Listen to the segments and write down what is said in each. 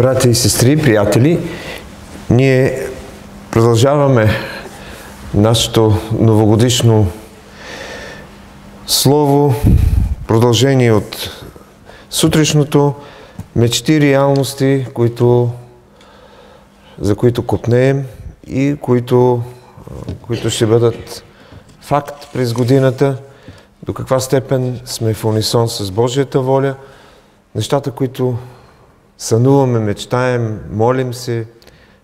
Брати и сестри, приятели, ние продължаваме нашето новогодишно слово, продължение от сутрешното, мечти, реалности, които, за които копнеем и които, които ще бъдат факт през годината, до каква степен сме в унисон с Божията воля, нещата, които сънуваме, мечтаем, молим се,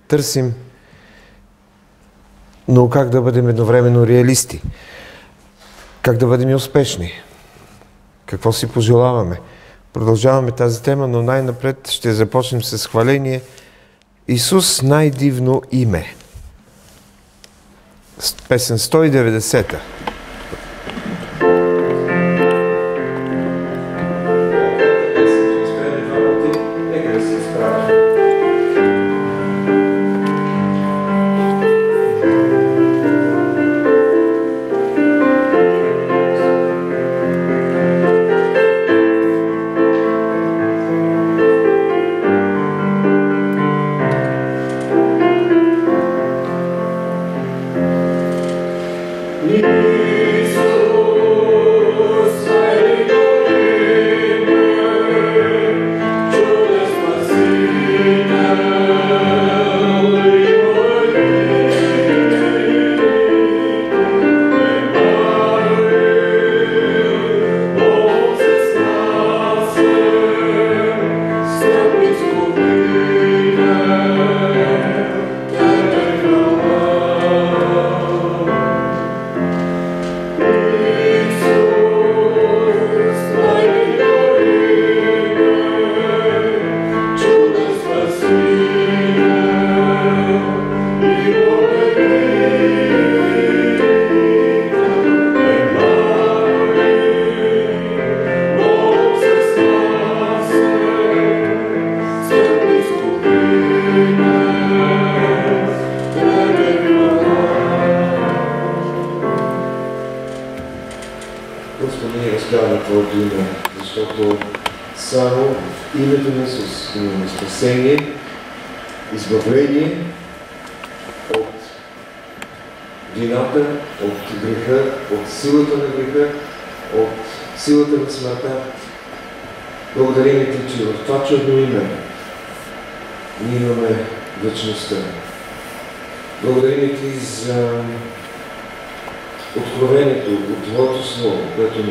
търсим, но как да бъдем едновременно реалисти? Как да бъдем успешни? Какво си пожелаваме? Продължаваме тази тема, но най-напред ще започнем с хваление Исус най-дивно име. Песен 190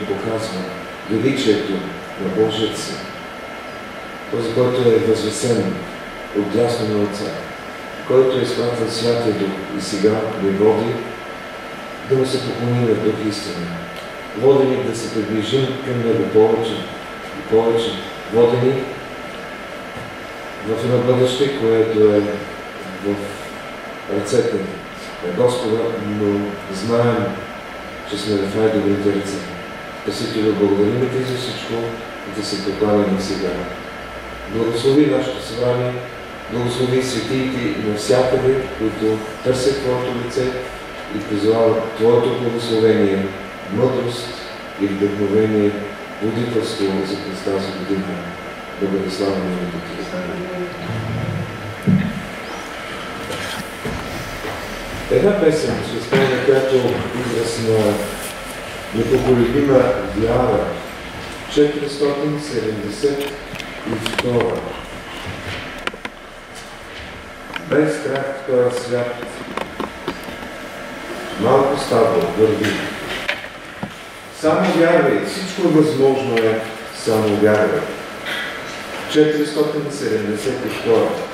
показва величието на Божият Син. Този, който е възвесен от дясно на Отца, който е изпратен Святия Дух и сега ни води да му се поклоним в Дух истина. Водени да се приближим към Него повече и повече. Водени в едно бъдеще, което е в ръцете на Господа, но знаем, че сме в най-добрите ръце. Спасителю, благодарим Ти за всичко и да се покланяме сега. Благослови нашето събрание, благослови светиите навсякъде, които търсят Твоето лице и призовават Твоето благословение, мъдрост и вдъхновение, водителство за през тази година. Да бъде славено името Ти. Една песен която израз на непоколебима вяра. 472. Без страх в този свят. Малко става, върви. Само вярвай, всичко възможно е, само вярвай. 472.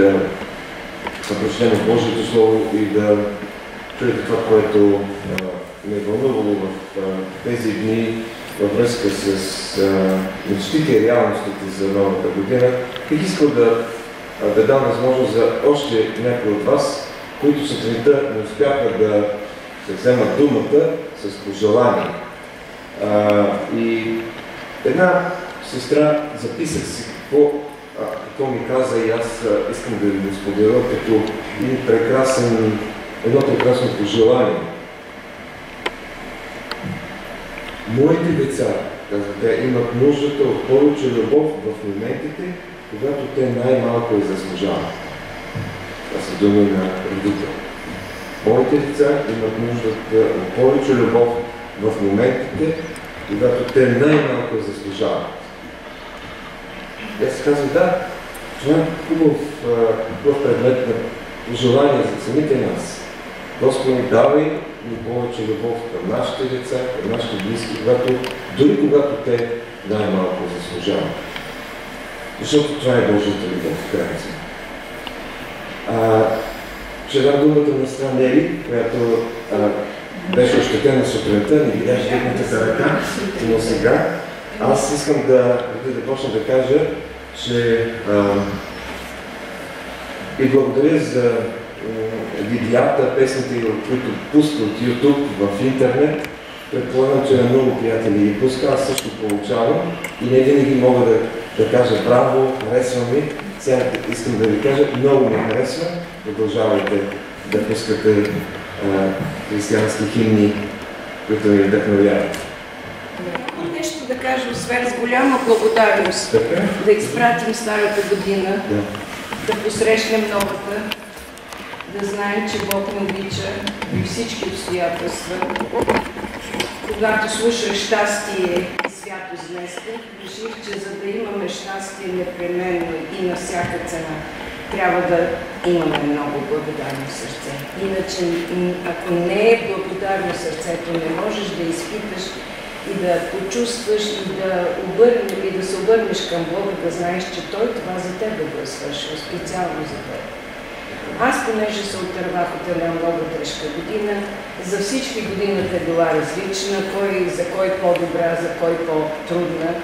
Преди да прочетем Божието Слово и да чуете това, което ме е вълнувало в тези дни във връзка с а, мечтите и реалностите за новата година, бих искал да, да дам възможност за още някои от вас, които сутринта не успяха да се вземат думата с пожелание. А, и една сестра записах си какво, какво ми каза и аз искам да ви го споделя като един прекрасен, едно прекрасно пожелание. Моите деца, казва тя, имат нуждата от повече любов в моментите, когато те най-малко я заслужават. Това са думи на родител. Моите деца имат нужда от повече любов в моментите, когато те най-малко я заслужават. Аз казвам, да, това е хубав, хубав предмет на пожелание за самите нас. Господи, давай ни повече любов към нашите деца, към нашите близки, когато, дори когато те най-малко заслужават. Защото това е Божията любов в Ще дам думата на страна Нели, която а, беше ощетена сутринта, не видях дигнатата ръка, но сега аз искам да, да почна да кажа, че а, и благодаря за видеята, песните, които пуска от YouTube в интернет. Предполагам, че на много приятели ги пуска, аз също получавам и не винаги мога да, да кажа браво, харесвам ми. Сега искам да ви кажа, много ми харесва. Продължавайте да пускате а, християнски химни, които ми вдъхновяват. Да кажа, освен с голяма благодарност, така? да изпратим старата година, Да. да посрещнем новата, да знаем, че Бог ни обича при всички обстоятелства. Когато слушах щастие и святост днес, реших, че за да имаме щастие непременно и на всяка цена, трябва да имаме много благодарно сърце. Иначе, ако не е благодарно сърцето, не можеш да изпиташ и да почувстваш и да, обърне, и да се обърнеш към Бога, да знаеш, че Той това за теб го е свършил, специално за теб. Аз, понеже се отървах от една много тежка година, за всички годината е била различна, кой за кой по-добра, за кой по-трудна,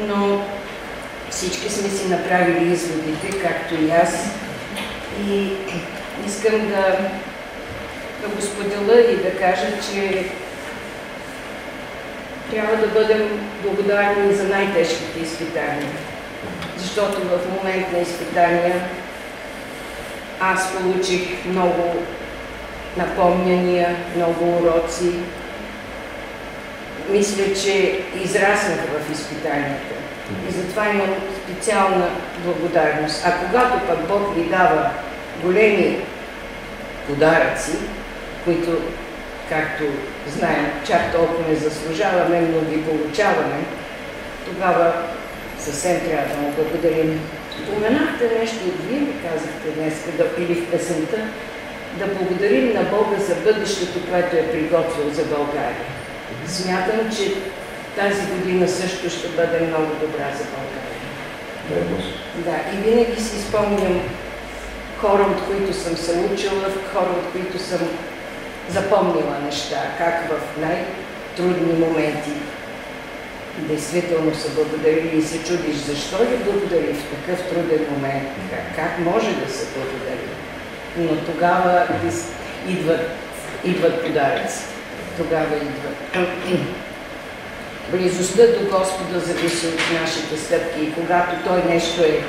но всички сме си направили изводите, както и аз. И искам да, да го споделя и да кажа, че трябва да бъдем благодарни за най-тежките изпитания. Защото в момент на изпитания аз получих много напомняния, много уроци. Мисля, че израснах в изпитанията. И затова имам специална благодарност. А когато пък Бог ви дава големи подаръци, които, както знаем, чак толкова не заслужаваме, но ги получаваме, тогава съвсем трябва да му благодарим. Споменахте нещо, от вие ми казахте днес, да, или в песента, да благодарим на Бога за бъдещето, което е приготвил за България. Смятам, че тази година също ще бъде много добра за България. Да, и винаги си спомням хора, от които съм се учила, хора, от които съм запомнила неща, как в най-трудни моменти действително са благодарили и се чудиш защо ги благодари в такъв труден момент, как, може да се благодари. Но тогава идват, идват подаръци. Тогава идват. Близостта до Господа зависи от нашите стъпки и когато Той нещо е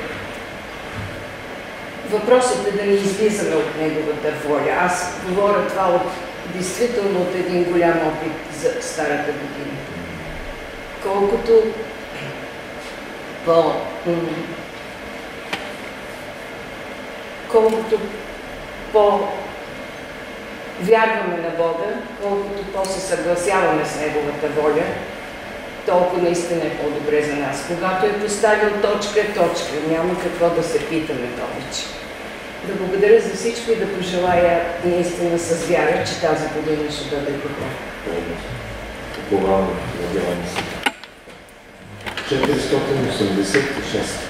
Въпросът е да не излизаме от Неговата воля. Аз говоря това от, действително от един голям опит за старата година. Колкото по... колкото по вярваме на Бога, колкото по-се съгласяваме с Неговата воля, толкова наистина е по-добре за нас. Когато е поставил точка, точка. Няма какво да се питаме повече. Да благодаря за всичко и да пожелая наистина с вяра, че тази година ще бъде добра. Се. 486.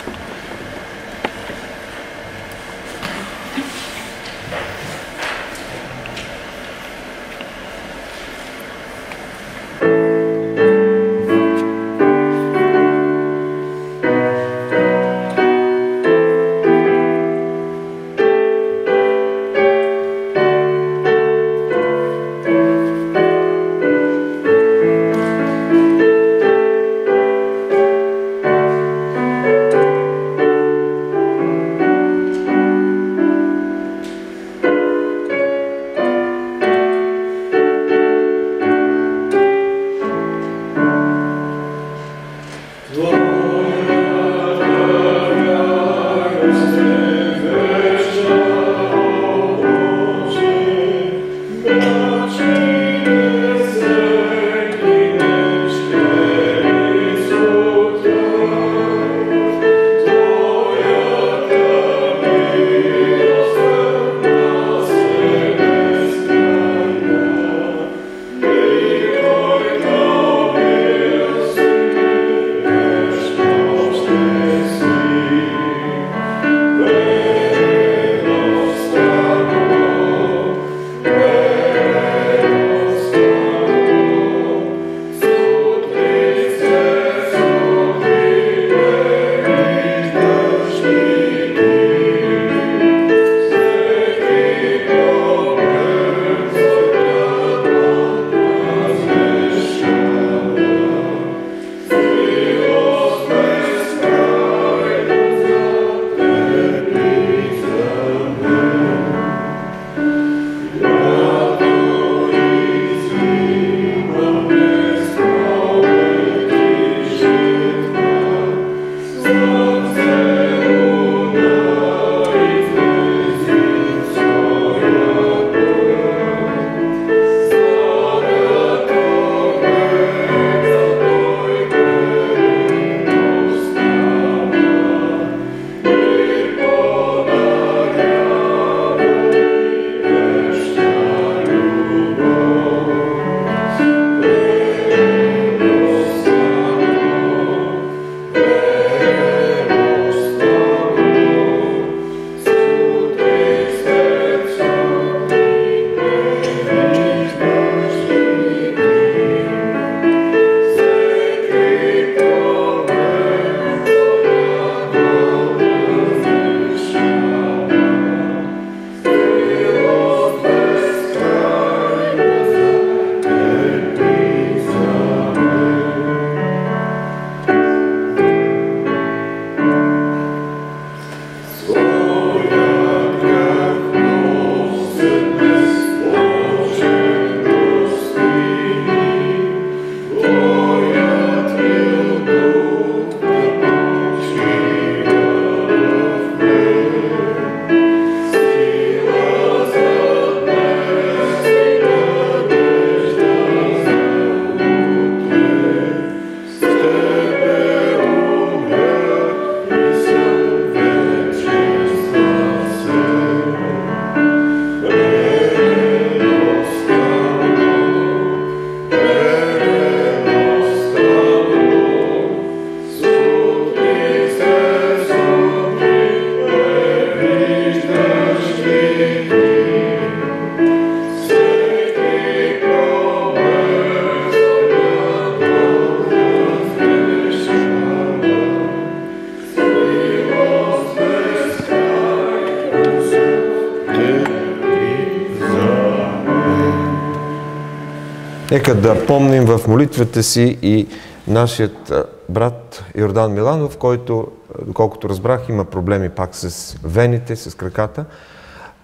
Нека да помним в молитвата си и нашият брат Йордан Миланов, който, доколкото разбрах, има проблеми пак с вените, с краката.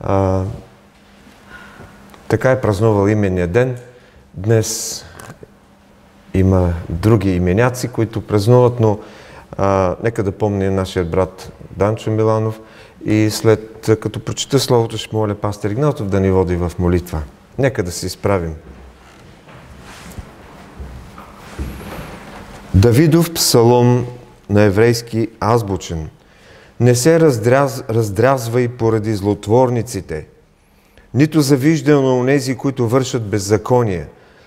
А, така е празнувал именния ден. Днес има други именяци, които празнуват, но а, нека да помня нашия брат Данчо Миланов и след като прочита Словото ще моля пастор Игнатов да ни води в молитва. Нека да се изправим. Давидов псалом на еврейски азбучен. Не се раздряз, раздрязвай поради злотворниците, нито завижда на онези, които вършат беззаконие,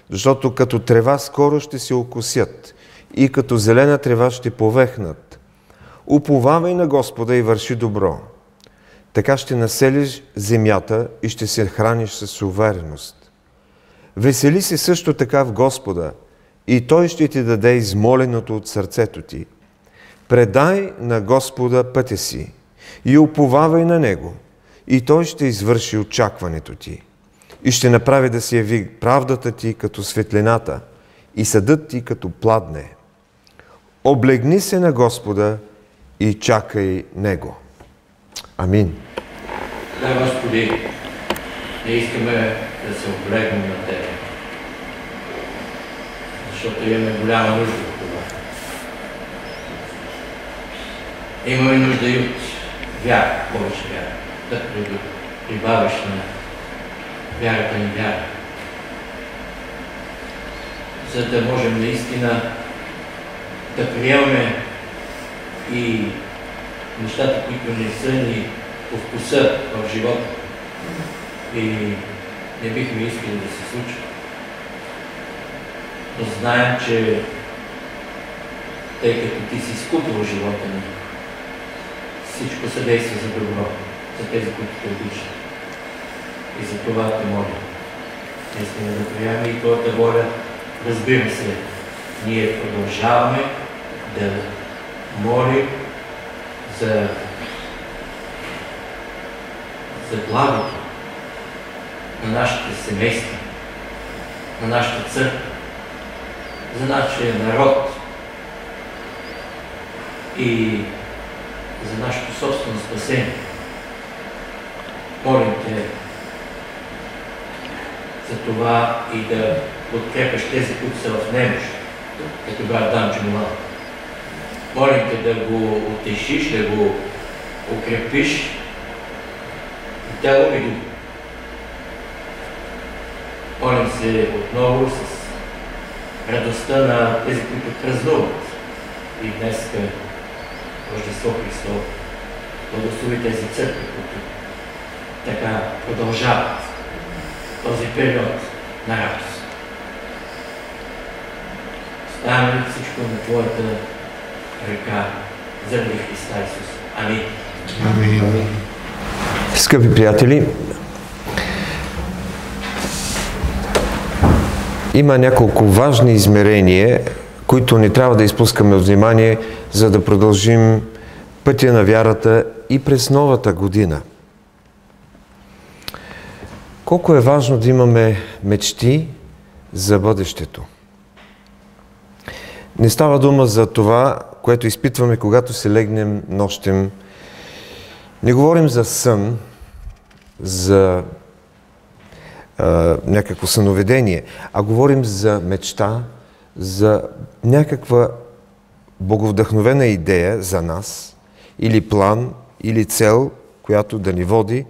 защото като трева скоро ще се окусят и като зелена трева ще повехнат. Уповавай на Господа и върши добро. Така ще населиш земята и ще се храниш с увереност. Весели се също така в Господа – и Той ще ти даде измоленото от сърцето ти. Предай на Господа пътя си и уповавай на Него, и Той ще извърши очакването ти. И ще направи да се яви правдата ти като светлината и съдът ти като пладне. Облегни се на Господа и чакай Него. Амин. Да, Господи, не искаме да се облегнем на Тебе защото имаме голяма нужда от това. Имаме нужда и от вяра, повече вяра, да прибавиш на вярата ни вяра. За да можем наистина да приемаме и нещата, които не са ни по вкуса в живота и не бихме искали да се случват но знаем, че тъй като ти си изкупил живота ни, всичко съдейства за добро, за тези, които те обичат. И за това те моля. Наистина да приемаме и твоята воля. Разбира се, ние продължаваме да молим за, за благото на нашите семейства, на нашата църква, за нашия народ и за нашето собствено спасение. Молим те за това и да подкрепяш тези, които са в немощ, като брат Данчо Милан. Молим те да го утешиш, да го укрепиш и и дух. Молим се отново с радостта на тези, които празнуват. И днес Рождество Христово. Благослови тези църкви, които така продължават този период на радост. Ставаме всичко на Твоята ръка, заради Христа Исус. Амин. Скъпи приятели, Има няколко важни измерения, които не трябва да изпускаме от внимание, за да продължим пътя на вярата и през новата година. Колко е важно да имаме мечти за бъдещето. Не става дума за това, което изпитваме, когато се легнем нощем. Не говорим за сън, за някакво съноведение, а говорим за мечта, за някаква боговдъхновена идея за нас, или план, или цел, която да ни води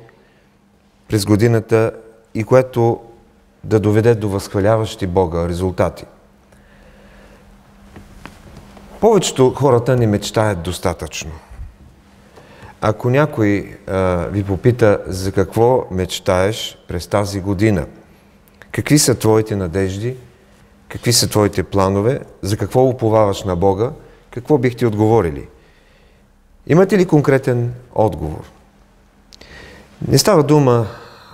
през годината и което да доведе до възхваляващи Бога резултати. Повечето хората не мечтаят достатъчно – ако някой а, ви попита за какво мечтаеш през тази година, какви са твоите надежди, какви са твоите планове, за какво уповаваш на Бога, какво бихте отговорили? Имате ли конкретен отговор? Не става дума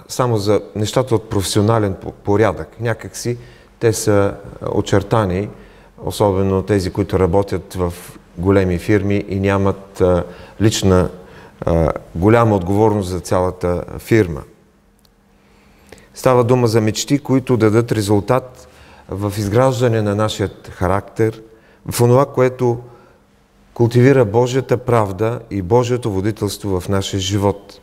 само за нещата от професионален порядък. Някакси те са очертани, особено тези, които работят в големи фирми и нямат лична голяма отговорност за цялата фирма. Става дума за мечти, които дадат резултат в изграждане на нашия характер, в това, което култивира Божията правда и Божието водителство в нашия живот.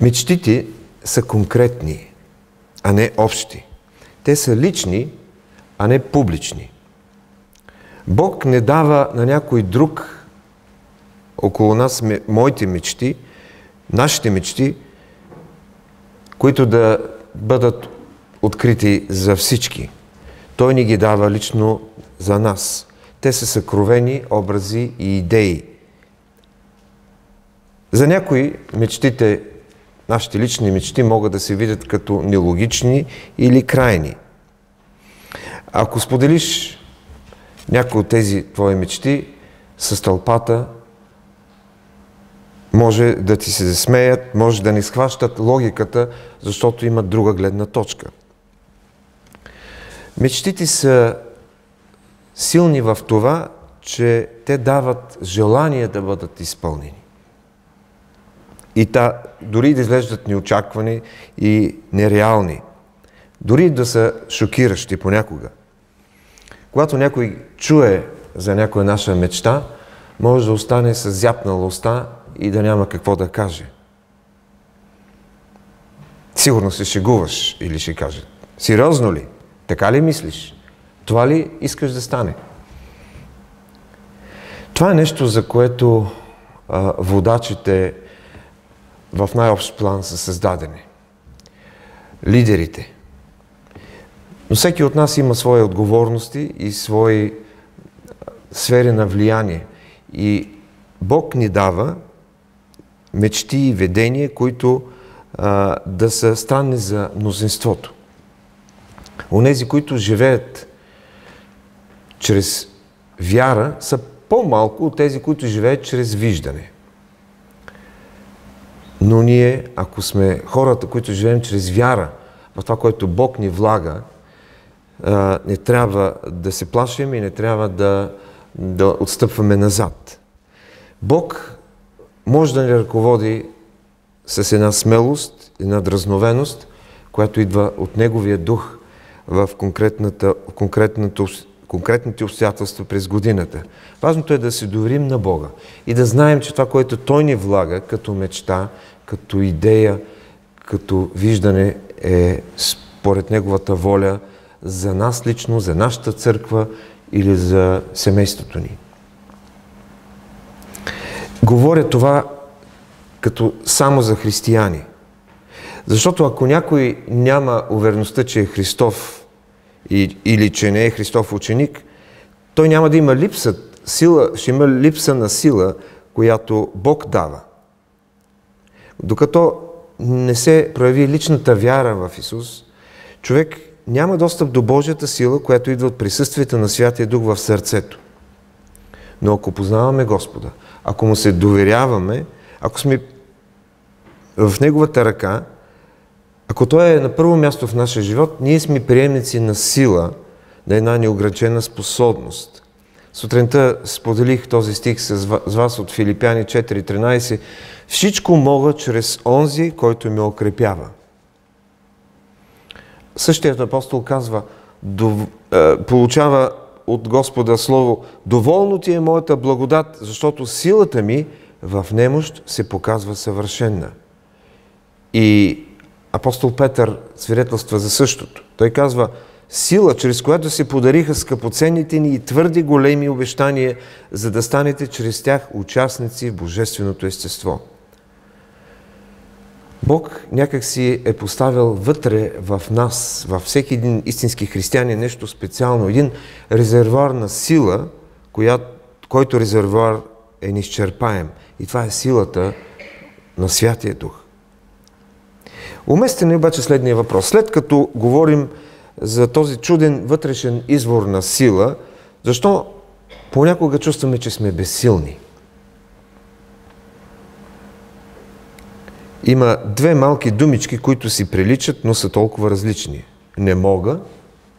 Мечтите са конкретни, а не общи. Те са лични, а не публични. Бог не дава на някой друг около нас моите мечти, нашите мечти, които да бъдат открити за всички. Той ни ги дава лично за нас. Те са съкровени образи и идеи. За някои мечтите, нашите лични мечти могат да се видят като нелогични или крайни. Ако споделиш някои от тези твои мечти с тълпата, може да ти се засмеят, може да не схващат логиката, защото имат друга гледна точка. Мечтите са силни в това, че те дават желание да бъдат изпълнени. И та, дори да изглеждат неочаквани и нереални, дори да са шокиращи понякога. Когато някой чуе за някоя наша мечта, може да остане с зяпнала уста и да няма какво да каже. Сигурно се шегуваш или ще каже. Сериозно ли? Така ли мислиш? Това ли искаш да стане? Това е нещо, за което а, водачите в най-общ план са създадени. Лидерите. Но всеки от нас има свои отговорности и свои сфери на влияние. И Бог ни дава мечти и ведения, които а, да са странни за мнозинството. Онези, които живеят чрез вяра, са по-малко от тези, които живеят чрез виждане. Но ние, ако сме хората, които живеем чрез вяра, в това, което Бог ни влага, не трябва да се плашим и не трябва да, да отстъпваме назад. Бог може да ни ръководи с една смелост, една дразновеност, която идва от Неговия дух в, конкретните обстоятелства през годината. Важното е да се доверим на Бога и да знаем, че това, което Той ни влага като мечта, като идея, като виждане е според Неговата воля за нас лично, за нашата църква или за семейството ни. Говоря това като само за християни. Защото ако някой няма увереността, че е Христов или че не е Христов ученик, той няма да има липса, сила, ще има липса на сила, която Бог дава. Докато не се прояви личната вяра в Исус, човек няма достъп до Божията сила, която идва от присъствието на Святия Дух в сърцето. Но ако познаваме Господа, ако му се доверяваме, ако сме в Неговата ръка, ако Той е на първо място в нашия живот, ние сме приемници на сила, на една неограничена способност. Сутринта споделих този стих с вас от Филипяни 4.13. Всичко мога чрез онзи, който ме укрепява. Същият апостол казва, е, получава от Господа Слово, доволно ти е моята благодат, защото силата ми в немощ се показва съвършенна. И апостол Петър свидетелства за същото. Той казва, сила, чрез която се подариха скъпоценните ни и твърди големи обещания, за да станете чрез тях участници в Божественото естество. Бог някак си е поставил вътре в нас, във всеки един истински християнин нещо специално, един резервуар на сила, коя, който резервуар е неизчерпаем. И това е силата на Святия Дух. Уместен е обаче следния въпрос. След като говорим за този чуден вътрешен извор на сила, защо понякога чувстваме, че сме безсилни? Има две малки думички, които си приличат, но са толкова различни. Не мога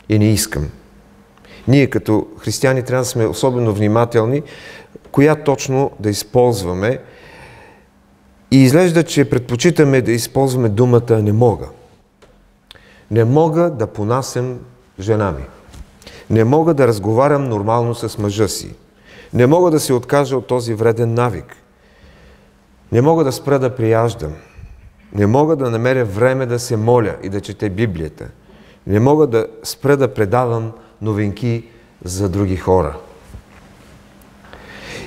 и не искам. Ние като християни трябва да сме особено внимателни, коя точно да използваме. И изглежда, че предпочитаме да използваме думата не мога. Не мога да понасям жена ми. Не мога да разговарям нормално с мъжа си. Не мога да се откажа от този вреден навик. Не мога да спра да прияждам. Не мога да намеря време да се моля и да чете Библията. Не мога да спра да предавам новинки за други хора.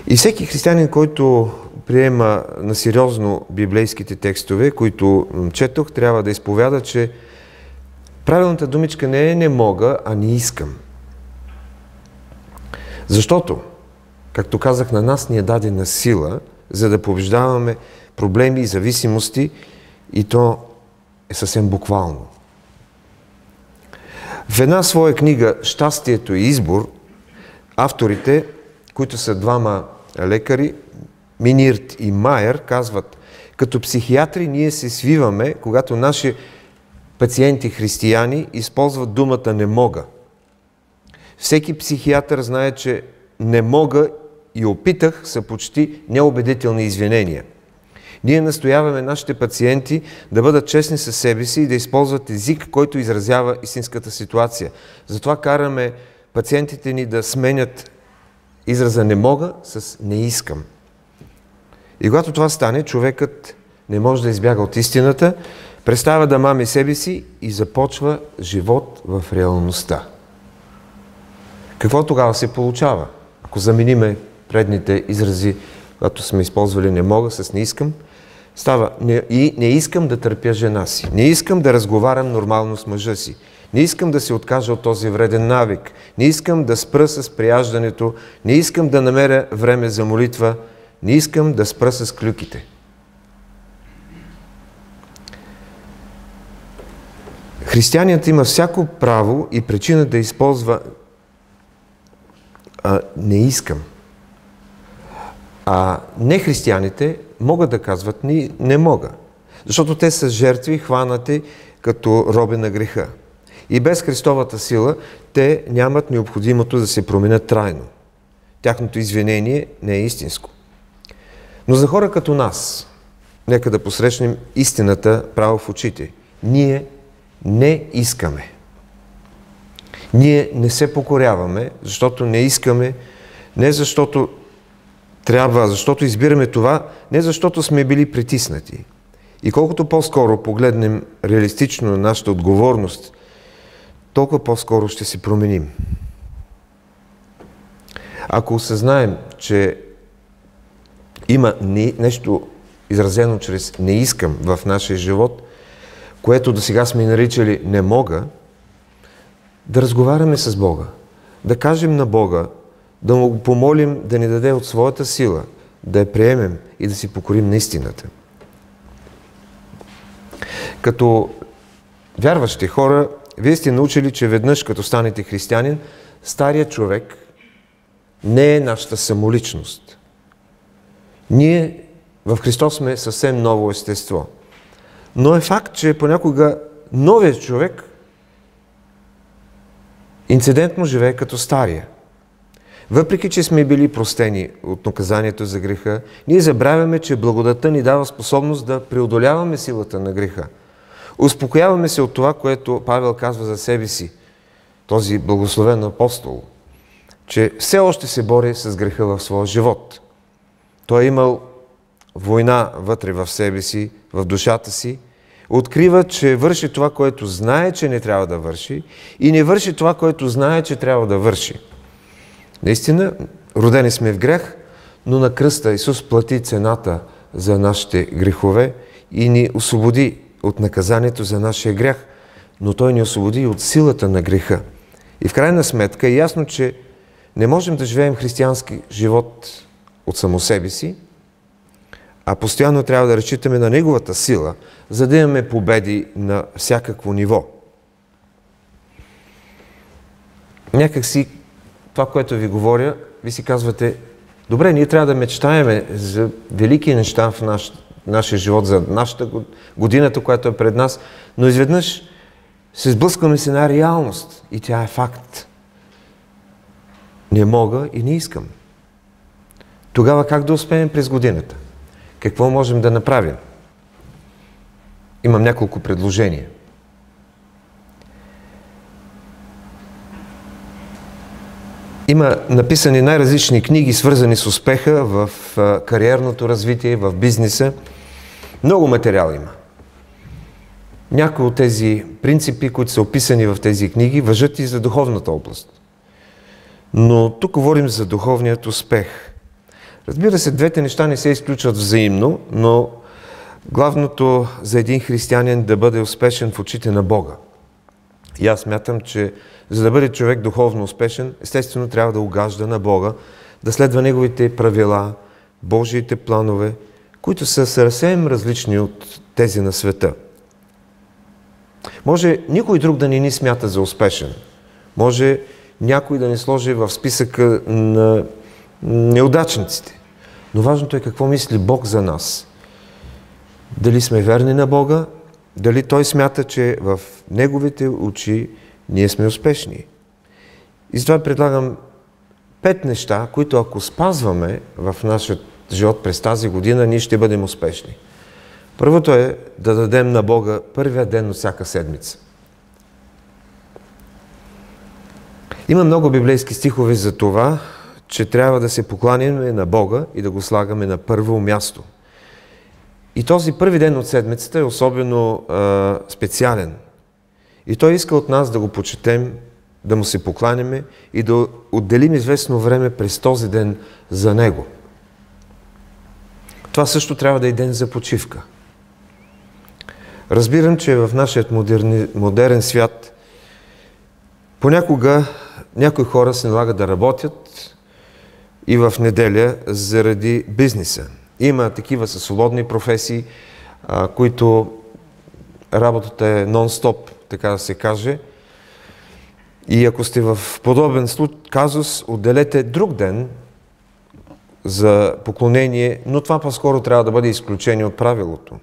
И всеки християнин, който приема на сериозно библейските текстове, които четох, трябва да изповяда, че правилната думичка не е не мога, а не искам. Защото, както казах, на нас ни е дадена сила, за да побеждаваме проблеми и зависимости, и то е съвсем буквално. В една своя книга «Щастието и избор» авторите, които са двама лекари, Минирт и Майер, казват, като психиатри ние се свиваме, когато наши пациенти християни използват думата «не мога». Всеки психиатър знае, че «не мога» и опитах са почти неубедителни извинения. Ние настояваме нашите пациенти да бъдат честни със себе си и да използват език, който изразява истинската ситуация. Затова караме пациентите ни да сменят израза не мога с не искам. И когато това стане, човекът не може да избяга от истината, престава да мами себе си и започва живот в реалността. Какво тогава се получава? Ако замениме предните изрази, когато сме използвали не мога с не искам, става не, и не искам да търпя жена си. Не искам да разговарям нормално с мъжа си. Не искам да се откажа от този вреден навик. Не искам да спра с прияждането. Не искам да намеря време за молитва. Не искам да спра с клюките. Християният има всяко право и причина да използва а, не искам. А не християните могат да казват не, не мога. Защото те са жертви, хванати като роби на греха. И без Христовата сила те нямат необходимото да се променят трайно. Тяхното извинение не е истинско. Но за хора като нас, нека да посрещнем истината право в очите. Ние не искаме. Ние не се покоряваме, защото не искаме, не защото трябва, защото избираме това, не защото сме били притиснати. И колкото по-скоро погледнем реалистично на нашата отговорност, толкова по-скоро ще се променим. Ако осъзнаем, че има нещо изразено чрез не искам в нашия живот, което до сега сме наричали не мога, да разговаряме с Бога, да кажем на Бога, да му помолим да ни даде от своята сила, да я приемем и да си покорим на истината. Като вярващи хора, вие сте научили, че веднъж като станете християнин, старият човек не е нашата самоличност. Ние в Христос сме съвсем ново естество. Но е факт, че понякога новият човек инцидентно живее като стария. Въпреки, че сме били простени от наказанието за греха, ние забравяме, че благодата ни дава способност да преодоляваме силата на греха. Успокояваме се от това, което Павел казва за себе си, този благословен апостол, че все още се бори с греха в своя живот. Той е имал война вътре в себе си, в душата си, открива, че върши това, което знае, че не трябва да върши и не върши това, което знае, че трябва да върши. Наистина, родени сме в грех, но на кръста Исус плати цената за нашите грехове и ни освободи от наказанието за нашия грях, но Той ни освободи от силата на греха. И в крайна сметка е ясно, че не можем да живеем християнски живот от само себе си, а постоянно трябва да разчитаме на Неговата сила, за да имаме победи на всякакво ниво. Някак си това, което ви говоря, ви си казвате, добре, ние трябва да мечтаеме за велики неща в наш, нашия живот, за нашата годината, която е пред нас, но изведнъж се сблъскваме с една реалност и тя е факт. Не мога и не искам. Тогава как да успеем през годината? Какво можем да направим? Имам няколко предложения. Има написани най-различни книги, свързани с успеха в кариерното развитие, в бизнеса. Много материал има. Някои от тези принципи, които са описани в тези книги, въжат и за духовната област. Но тук говорим за духовният успех. Разбира се, двете неща не се изключват взаимно, но главното за един християнин да бъде успешен в очите на Бога. И аз мятам, че за да бъде човек духовно успешен, естествено трябва да угажда на Бога, да следва Неговите правила, Божиите планове, които са съвсем различни от тези на света. Може никой друг да не ни смята за успешен. Може някой да ни сложи в списъка на неудачниците. Но важното е какво мисли Бог за нас. Дали сме верни на Бога, дали Той смята, че в Неговите очи ние сме успешни. И затова предлагам пет неща, които ако спазваме в нашия живот през тази година, ние ще бъдем успешни. Първото е да дадем на Бога първия ден от всяка седмица. Има много библейски стихове за това, че трябва да се покланим на Бога и да го слагаме на първо място. И този първи ден от седмицата е особено а, специален. И Той иска от нас да го почетем, да му се покланяме и да отделим известно време през този ден за Него. Това също трябва да е ден за почивка. Разбирам, че в нашия модерни, модерен свят понякога някои хора се налага да работят и в неделя заради бизнеса. Има такива със свободни професии, а, които работата е нон-стоп, така да се каже. И ако сте в подобен казус, отделете друг ден за поклонение, но това по-скоро трябва да бъде изключение от правилото.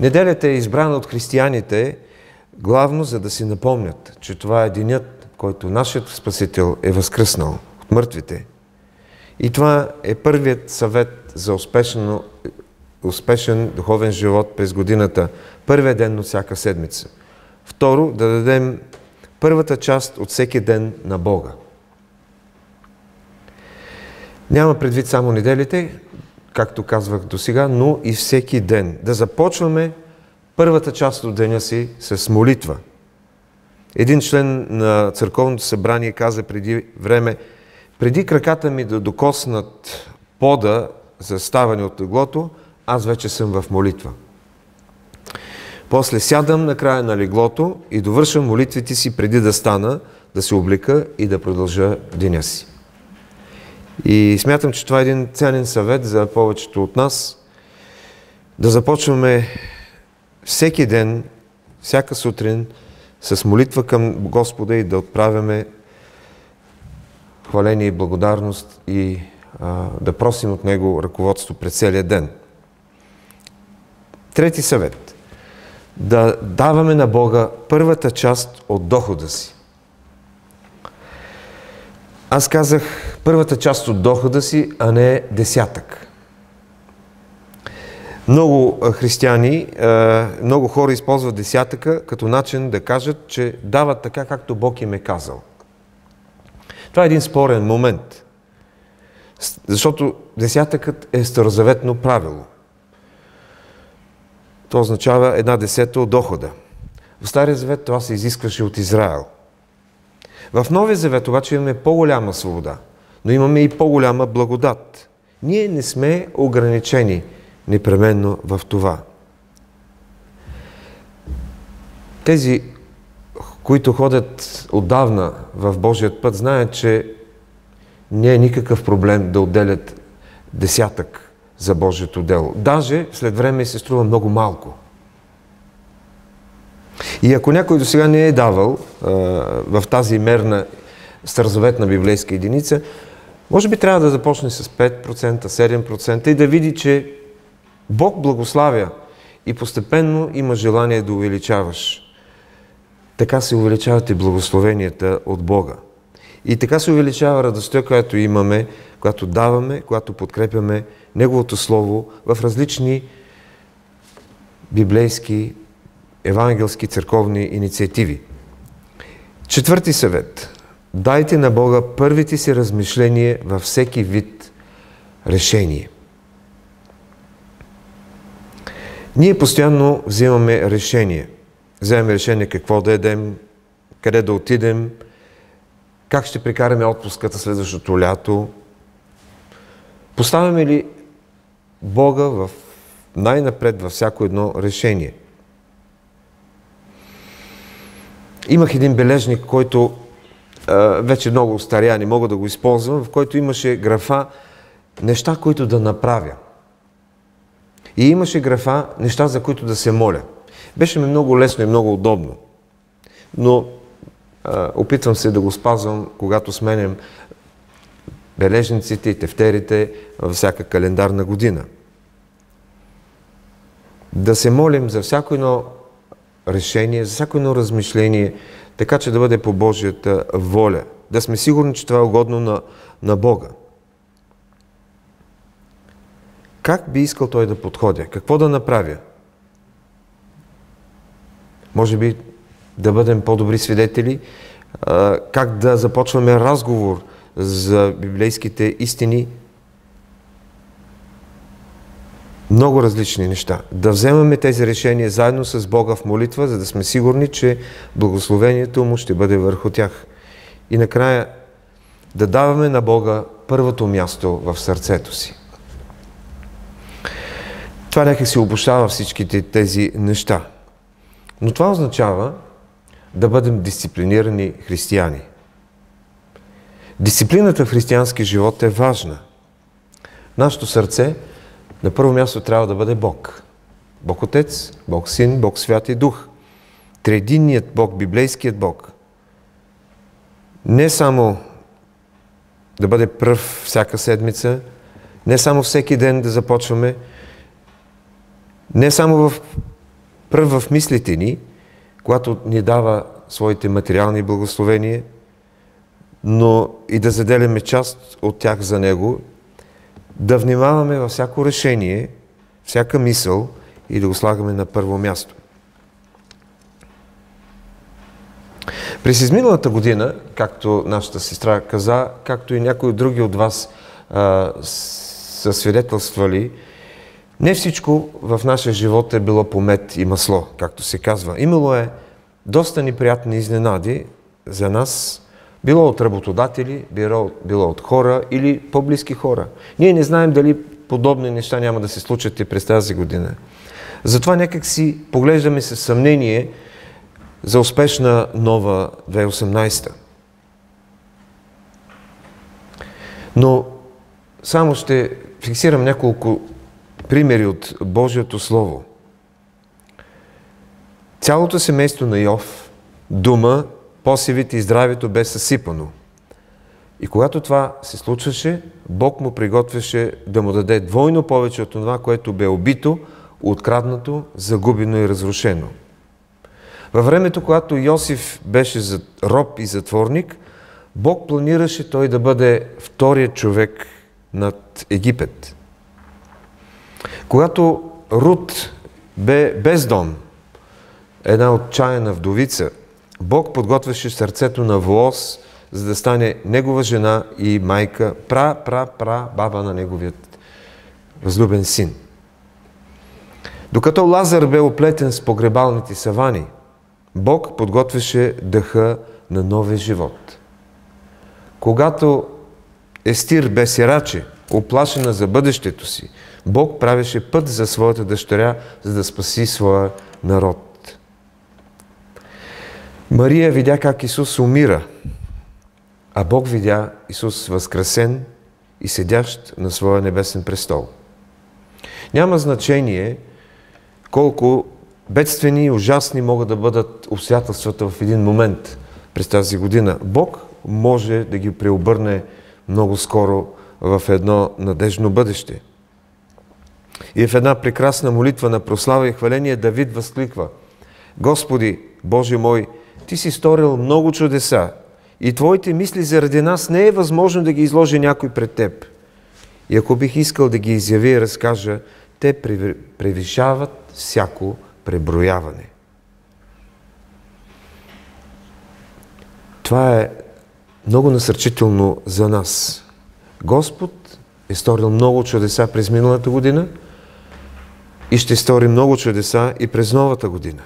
Неделята е избрана от християните главно за да си напомнят, че това е денят, който нашият Спасител е възкръснал от мъртвите. И това е първият съвет за успешно, успешен духовен живот през годината, първият ден от всяка седмица. Второ, да дадем първата част от всеки ден на Бога. Няма предвид само неделите, както казвах до сега, но и всеки ден. Да започваме първата част от деня си с молитва. Един член на църковното събрание каза преди време, преди краката ми да докоснат пода за ставане от леглото, аз вече съм в молитва. После сядам на края на леглото и довършвам молитвите си преди да стана, да се облека и да продължа деня си. И смятам, че това е един ценен съвет за повечето от нас. Да започваме всеки ден, всяка сутрин, с молитва към Господа и да отправяме хваление и благодарност и а, да просим от Него ръководство през целия ден. Трети съвет. Да даваме на Бога първата част от дохода си. Аз казах първата част от дохода си, а не десятък. Много християни, много хора използват десятъка като начин да кажат, че дават така, както Бог им е казал. Това е един спорен момент. Защото десятъкът е старозаветно правило. То означава една десета от дохода. В Стария завет това се изискваше от Израел – в Новия Завет обаче имаме по-голяма свобода, но имаме и по-голяма благодат. Ние не сме ограничени непременно в това. Тези, които ходят отдавна в Божият път, знаят, че не е никакъв проблем да отделят десятък за Божието дело. Даже след време се струва много малко. И ако някой до сега не е давал а, в тази мерна старозаветна библейска единица, може би трябва да започне с 5%, 7% и да види, че Бог благославя и постепенно има желание да увеличаваш. Така се увеличават и благословенията от Бога. И така се увеличава радостта, която имаме, която даваме, която подкрепяме Неговото Слово в различни библейски евангелски църковни инициативи. Четвърти съвет. дайте на Бога първите си размишления във всеки вид решение. Ние постоянно взимаме решение. Вземаме решение какво да едем, къде да отидем, как ще прекараме отпуската следващото лято. Поставяме ли Бога в най-напред във всяко едно решение? Имах един бележник, който вече много старя, не мога да го използвам, в който имаше графа неща, които да направя. И имаше графа неща, за които да се моля. Беше ми много лесно и много удобно. Но а, опитвам се да го спазвам, когато сменям бележниците и тефтерите във всяка календарна година. Да се молим за всяко едно решение, за всяко едно размишление, така че да бъде по Божията воля. Да сме сигурни, че това е угодно на, на Бога. Как би искал той да подходя? Какво да направя? Може би да бъдем по-добри свидетели, как да започваме разговор за библейските истини. Много различни неща. Да вземаме тези решения заедно с Бога в молитва, за да сме сигурни, че благословението Му ще бъде върху тях. И накрая да даваме на Бога първото място в сърцето си. Това нека си обощава всичките тези неща. Но това означава да бъдем дисциплинирани християни. Дисциплината в християнски живот е важна. Нашето сърце на първо място трябва да бъде Бог. Бог Отец, Бог Син, Бог Свят и Дух. Трединният Бог, библейският Бог. Не само да бъде пръв всяка седмица, не само всеки ден да започваме, не само в пръв в мислите ни, когато ни дава своите материални благословения, но и да заделяме част от тях за Него, да внимаваме във всяко решение, всяка мисъл и да го слагаме на първо място. През изминалата година, както нашата сестра каза, както и някои други от вас а, са свидетелствали, не всичко в нашия живот е било по мед и масло, както се казва. Имало е доста неприятни изненади за нас, било от работодатели, било, било от хора или по-близки хора. Ние не знаем дали подобни неща няма да се случат и през тази година. Затова някак си поглеждаме с съмнение за успешна нова 2018. Но само ще фиксирам няколко примери от Божието Слово. Цялото семейство на Йов, дума, посевите и здравето бе съсипано. И когато това се случваше, Бог му приготвяше да му даде двойно повече от това, което бе убито, откраднато, загубено и разрушено. Във времето, когато Йосиф беше роб и затворник, Бог планираше той да бъде вторият човек над Египет. Когато Рут бе без дом, една отчаяна вдовица, Бог подготвяше сърцето на Воос, за да стане негова жена и майка, пра, пра, пра, баба на неговият възлюбен син. Докато Лазар бе оплетен с погребалните савани, Бог подготвяше дъха на новия живот. Когато Естир бе сираче, оплашена за бъдещето си, Бог правеше път за своята дъщеря, за да спаси своя народ. Мария видя как Исус умира, а Бог видя Исус възкресен и седящ на своя небесен престол. Няма значение колко бедствени и ужасни могат да бъдат обстоятелствата в един момент през тази година. Бог може да ги преобърне много скоро в едно надежно бъдеще – и в една прекрасна молитва на прослава и хваление Давид възкликва Господи, Боже мой, Ти си сторил много чудеса и Твоите мисли заради нас не е възможно да ги изложи някой пред Теб. И ако бих искал да ги изяви и разкажа, те превишават всяко преброяване. Това е много насърчително за нас. Господ е сторил много чудеса през миналата година и ще стори много чудеса и през новата година.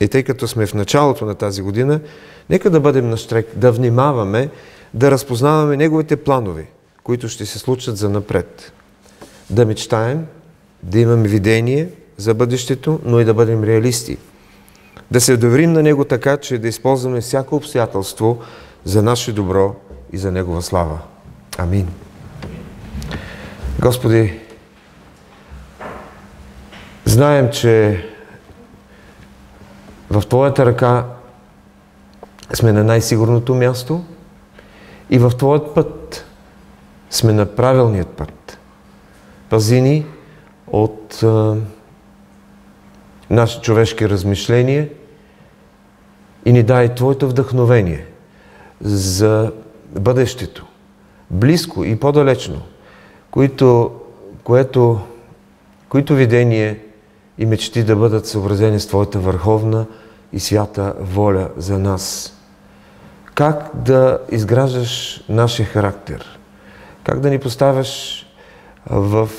И тъй като сме в началото на тази година, нека да бъдем на штрек, да внимаваме, да разпознаваме Неговите планове, които ще се случат за напред. Да мечтаем, да имаме видение за бъдещето, но и да бъдем реалисти. Да се доверим на Него така, че да използваме всяко обстоятелство за наше добро и за Негова слава. Амин. Господи, знаем, че в Твоята ръка сме на най-сигурното място и в Твоят път сме на правилният път. Пази ни от а, наши човешки размишления и ни дай Твоето вдъхновение за бъдещето, близко и по-далечно, които, което, които видение и мечти да бъдат съобразени с Твоята върховна и свята воля за нас. Как да изграждаш нашия характер? Как да ни поставяш в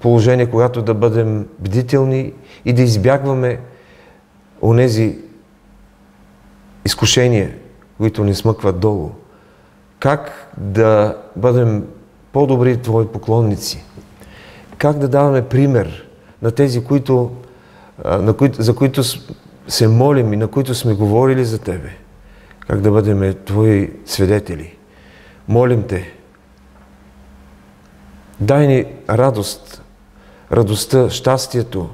положение, когато да бъдем бдителни и да избягваме онези изкушения, които ни смъкват долу. Как да бъдем по-добри Твои поклонници. Как да даваме пример на тези, които, на които, за които се молим и на които сме говорили за Тебе. Как да бъдем Твои свидетели. Молим Те. Дай ни радост, радостта, щастието,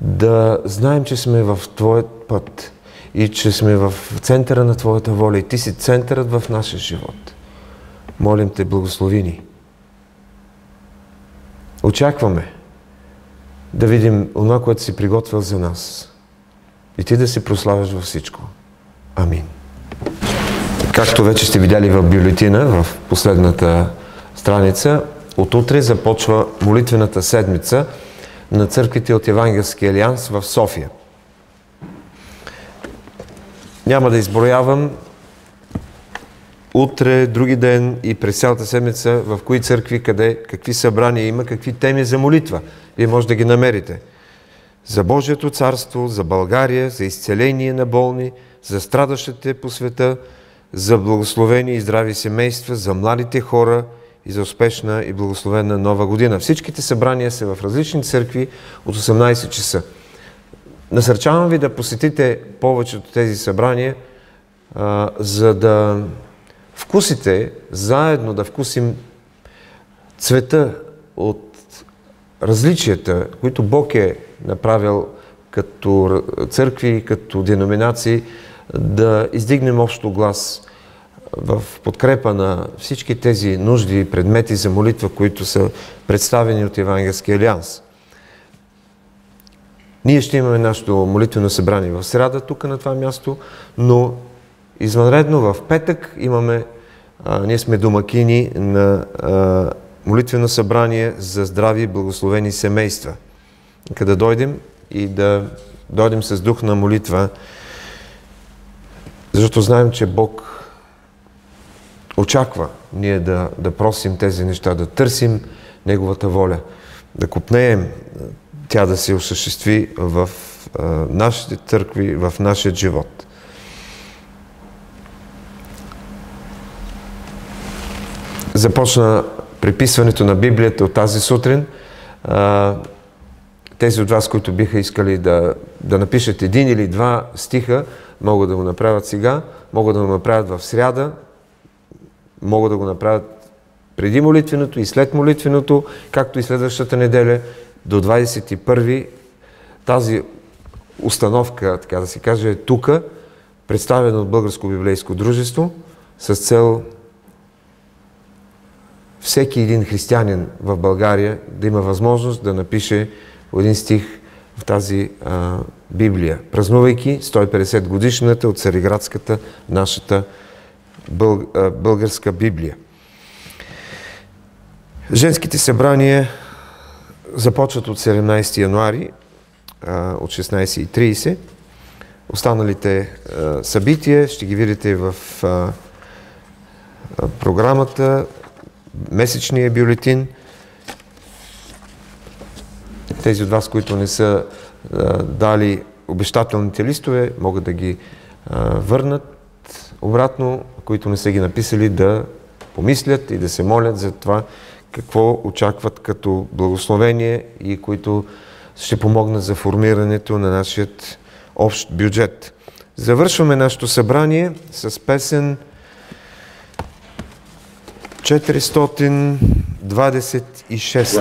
да знаем, че сме в Твоят път и че сме в центъра на Твоята воля и Ти си центърът в нашия живот. Молим Те, благослови ни. Очакваме да видим това, което си приготвил за нас. И Ти да се прославяш във всичко. Амин. Както вече сте видяли в бюлетина, в последната страница, от утре започва молитвената седмица на църквите от Евангелски алианс в София. Няма да изброявам утре, други ден и през цялата седмица в кои църкви, къде, какви събрания има, какви теми за молитва. Вие може да ги намерите. За Божието царство, за България, за изцеление на болни, за страдащите по света, за благословени и здрави семейства, за младите хора и за успешна и благословена нова година. Всичките събрания са в различни църкви от 18 часа. Насърчавам ви да посетите повечето тези събрания, а, за да вкусите, заедно да вкусим цвета от различията, които Бог е направил като църкви, като деноминации, да издигнем общо глас в подкрепа на всички тези нужди и предмети за молитва, които са представени от Евангелския алианс. Ние ще имаме нашето молитвено събрание в среда, тук на това място, но извънредно в петък имаме, а, ние сме домакини на а, молитвено събрание за здрави и благословени семейства. Да дойдем и да дойдем с дух на молитва, защото знаем, че Бог очаква ние да, да просим тези неща, да търсим Неговата воля, да купнеем тя да се осъществи в а, нашите църкви, в нашия живот. Започна приписването на Библията от тази сутрин. Тези от вас, които биха искали да, да напишат един или два стиха, могат да го направят сега, могат да го направят в сряда, могат да го направят преди молитвеното и след молитвеното, както и следващата неделя до 21 тази установка, така да се каже, е тук, представена от Българско библейско дружество, с цел всеки един християнин в България да има възможност да напише един стих в тази а, Библия, празнувайки 150 годишната от Цариградската нашата бъл, а, българска Библия. Женските събрания започват от 17 януари а, от 16.30. Останалите събития ще ги видите в програмата месечния бюлетин. Тези от вас, които не са дали обещателните листове, могат да ги върнат обратно, които не са ги написали, да помислят и да се молят за това какво очакват като благословение и които ще помогнат за формирането на нашият общ бюджет. Завършваме нашето събрание с песен 426.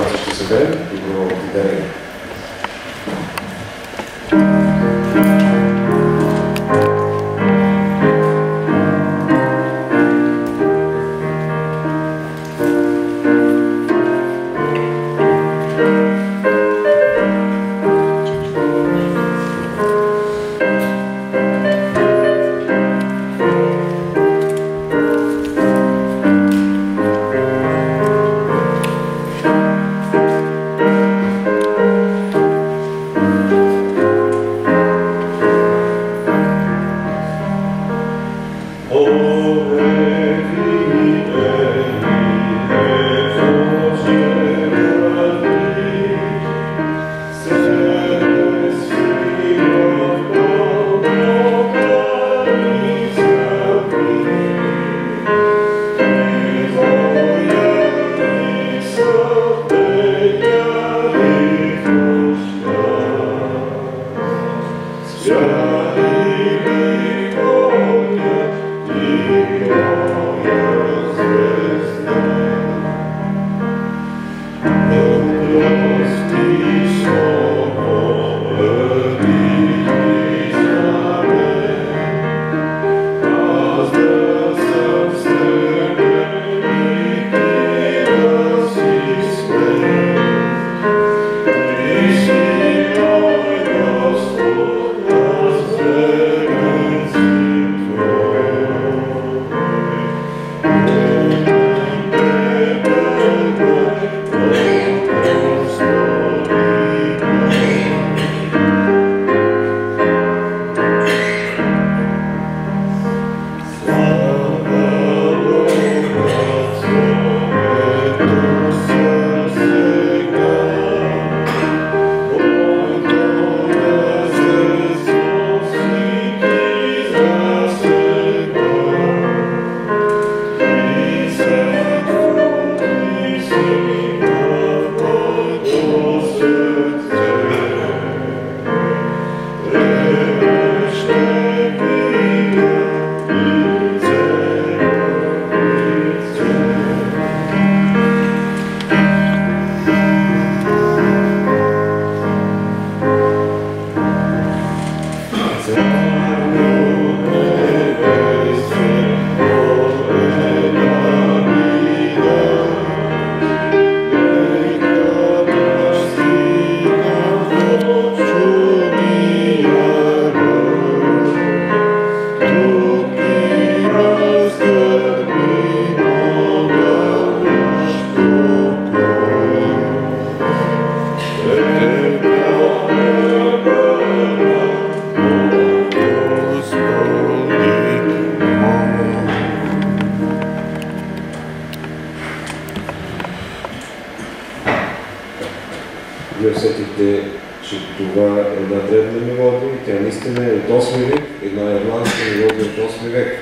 се усетихте, че това е една древна мелодия и тя наистина е от 8 век, една ирландска мелодия от 8 век,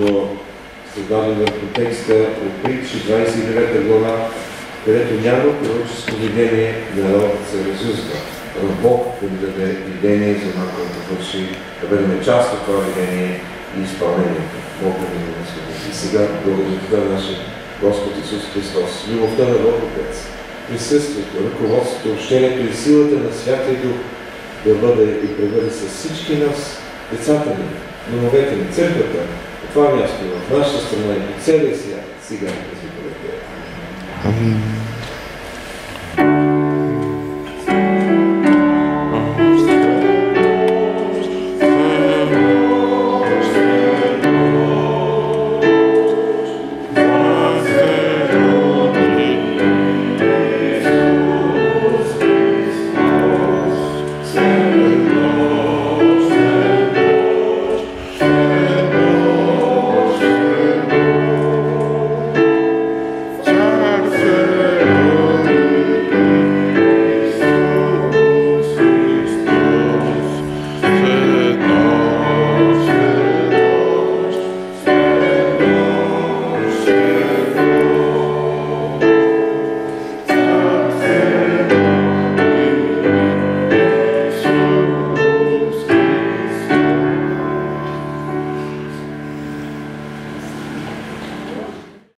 но създадена в контекста от Притчи 29 глава, където няма пророческо видение, народът се разюзва. Но Бог да ни даде видение за това, което върши, да бъдем част от това видение и изпълнението. Бог да ни И сега, благодаря нашия Господ Исус Христос, любовта на Бог Отец, присъствието, ръководството, общението и силата на Святия Дух да бъде и пребъде с всички нас, децата ни, домовете ни, църквата, това място в нашата страна и по целия свят, сега е и през вековете. Амин.